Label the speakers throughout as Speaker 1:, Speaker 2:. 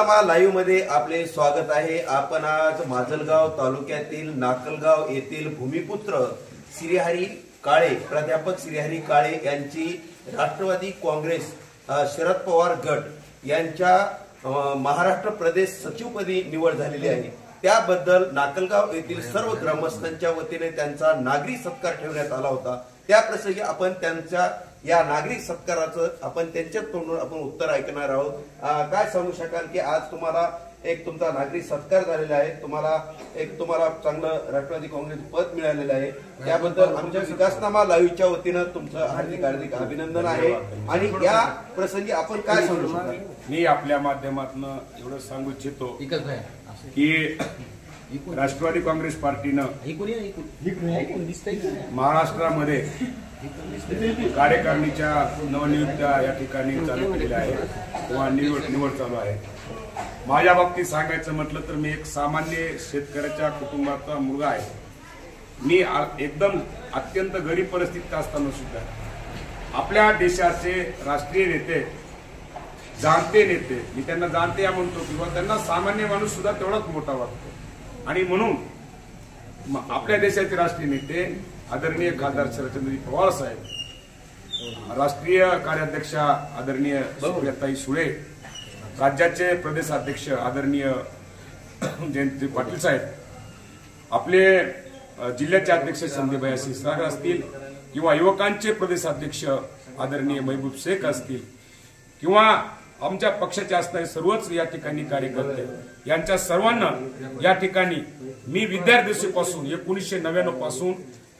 Speaker 1: लाईव्हमध्ये आपले स्वागत आहे. आपण आज माजलगाव तालुक्यातील नाकलगाव येथील भूमिपुत्र श्रीहरी काळे प्राध्यापक श्रीहरी काळे यांची राष्ट्रवादी काँग्रेस शरद पवार गट यांच्या महाराष्ट्र प्रदेश सचिवपदी निवड झालेली आहे. त्याबद्दल नाकलगाव येथील सर्व ग्रामस्थांच्या वतीने त्यांचा नागरी सत्कार ठेवण्यात आला होता. त्याप्रसंगी आपण त्यांच्या या नागरिक सत्काराचं आपण त्यांच्याच तोंडून आपण उत्तर ऐकणार आहोत. काय सांगू शकाल की आज तुम्हाला एक तुमचा नागरिक सत्कार झालेला आहे. तुम्हाला एक तुम्हाला चांगलं राष्ट्रवादी काँग्रेस पद मिळालेलं आहे. त्याबद्दल आमच्या विकासनामा लाईव्हच्या वतीनं तुमचं हार्दिक हार्दिक अभिनंदन आहे. आणि या प्रसंगी आपण काय सांगू शकाल
Speaker 2: मी आपल्या माध्यमातून एवढं सांगू इच्छितो की राष्ट्रवादी काँग्रेस पार्टीनं? महाराष्ट्रामध्ये कार्यकारिणीच्या नवनियुक्त्या या ठिकाणी चालू केलेल्या आहेत किंवा निवड निवड चालू आहे. माझ्या बाबतीत सांगायचं म्हटलं तर मी एक सामान्य शेतकऱ्याच्या कुटुंबाचा मुलगा आहे. मी एकदम अत्यंत गरीब परिस्थितीत असताना सुद्धा आपल्या देशाचे राष्ट्रीय नेते जाणते नेते मी त्यांना जाणते या म्हणतो किंवा त्यांना सामान्य माणूस सुद्धा तेवढाच मोठा वाटतो. आणि म्हणून आपल्या देशाचे राष्ट्रीय नेते आदरणीय खासदार शरदचंद्रजी पवार साहेब राष्ट्रीय कार्याध्यक्षा आदरणीय सुप्रियाताई सुळे राज्याचे प्रदेशाध्यक्ष आदरणीय जयंती पाटील साहेब आपले जिल्ह्याचे अध्यक्ष संदीपभाई सिसागर असतील किंवा युवकांचे प्रदेशाध्यक्ष आदरणीय महबूब शेख असतील किंवा आमच्या पक्षाचे असणारे सर्वच या ठिकाणी कार्यकर्ते यांच्या सर्वांना या ठिकाणी मी विद्यार्थीपासून एकोणीसशे नव्याण्णवपासून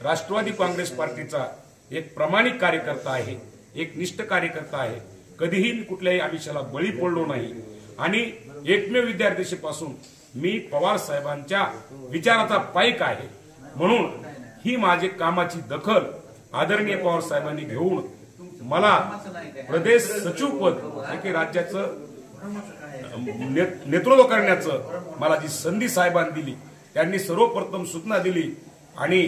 Speaker 2: राष्ट्रवादी काँग्रेस पार्टीचा एक प्रामाणिक कार्यकर्ता आहे एक निष्ठ कार्यकर्ता आहे. कधीही मी कुठल्याही आमिषाला बळी पडलो नाही. आणि एकमेव विद्यार्थीशीपासून मी पवार साहेबांच्या विचाराचा पाईक आहे. म्हणून ही माझी कामाची दखल आदरणीय पवार साहेबांनी घेऊन मला प्रदेश सचिव पद राज्याचं नेतृत्व करण्याचं मला जी संधी साहेबांनी दिली त्यांनी सर्वप्रथम सूचना दिली आणि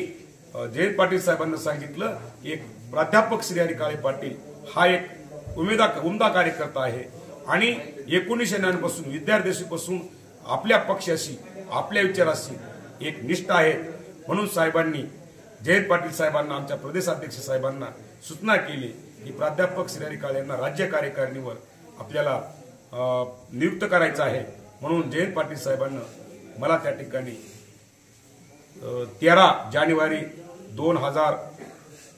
Speaker 2: जयंत पाटील साहेबांना सांगितलं एक प्राध्यापक श्री हरी काळे पाटील हा एक उमेदा उमदा कार्यकर्ता आहे. आणि एकोणीसशे पासून विद्यार्थ्यापासून आपल्या पक्षाशी आपल्या विचाराशी एक निष्ठा आहे. म्हणून साहेबांनी जयंत पाटील साहेबांना आमच्या प्रदेशाध्यक्ष साहेबांना सूचना केली की प्राध्यापक श्रीहरी काळे यांना राज्य कार्यकारिणीवर आपल्याला नियुक्त करायचं आहे. म्हणून जयंत पाटील साहेबांना मला त्या ठिकाणी तेरा जानेवारी दोन हजार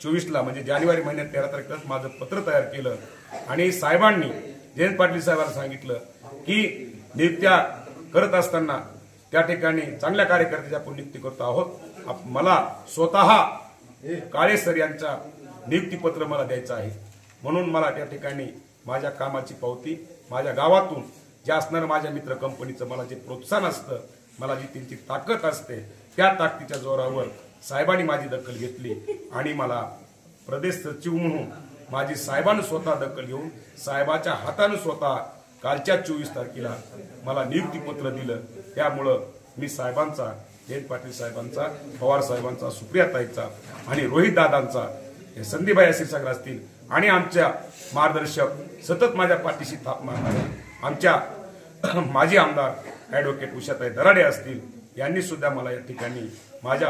Speaker 2: चोवीसला म्हणजे जानेवारी महिन्यात तेरा तारखेलाच माझं पत्र तयार केलं. आणि साहेबांनी जयंत पाटील साहेबांना सांगितलं की नियुक्त्या करत असताना त्या ठिकाणी चांगल्या कार्यकर्त्याची आपण नियुक्ती करतो आहोत. आप- मला स्वतः काळे सर यांचा नियुक्तीपत्र मला द्यायचं आहे. म्हणून मला त्या ठिकाणी माझ्या कामाची पावती माझ्या गावातून जे असणारं माझ्या मित्र कंपनीचं मला जे प्रोत्साहन असतं मला जी त्यांची ताकद असते त्या ताकदीच्या जोरावर साहेबांनी माझी दखल घेतली आणि मला प्रदेश सचिव म्हणून माझी साहेबानं स्वतः दखल घेऊन साहेबाच्या हातानं स्वतः कालच्या चोवीस तारखेला मला नियुक्तीपत्र दिलं. त्यामुळं मी साहेबांचा जयंत पाटील साहेबांचा पवार साहेबांचा सुप्रियाताईचा आणि रोहित दादांचा हे संदीपभाई सगळं असतील आणि आमच्या मार्गदर्शक सतत माझ्या पाठीशी थाप मारणारे आमच्या माजी आमदार ऍडव्होकेट उषाताई दराडे असतील. यांनी सुद्धा मला या ठिकाणी माझ्या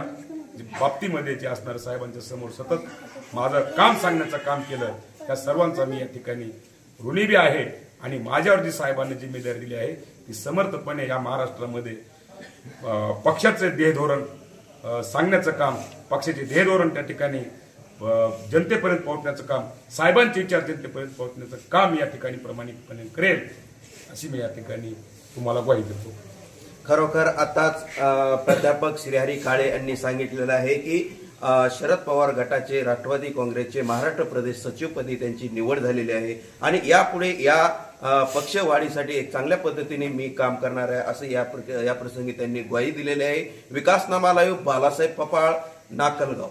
Speaker 2: बाबतीमध्ये जे असणार साहेबांच्या समोर सतत माझं काम सांगण्याचं काम केलं त्या सर्वांचा मी या ठिकाणी ऋणी बी आहे आणि माझ्यावर जी साहेबांनी जिम्मेदारी दिली आहे ती समर्थपणे या महाराष्ट्रामध्ये पक्षाचे ध्येय धोरण सांगण्याचं काम पक्षाचे ध्येय धोरण त्या ठिकाणी जनतेपर्यंत पोहोचण्याचं काम साहेबांचे विचार जनतेपर्यंत पोहोचण्याचं काम या ठिकाणी प्रामाणिकपणे करेल अशी मी या ठिकाणी तुम्हाला ग्वाही देतो.
Speaker 1: खरोखर आताच प्राध्यापक श्रीहरी काळे यांनी सांगितलेलं आहे की शरद पवार गटाचे राष्ट्रवादी काँग्रेसचे महाराष्ट्र प्रदेश सचिवपदी त्यांची निवड झालेली आहे आणि यापुढे या पक्षवाढीसाठी एक चांगल्या पद्धतीने मी काम करणार आहे असं या प्र- या प्रसंगी त्यांनी ग्वाही दिलेली आहे. विकासनामा आयोग बालासाहेब पपाळ नाकलगाव.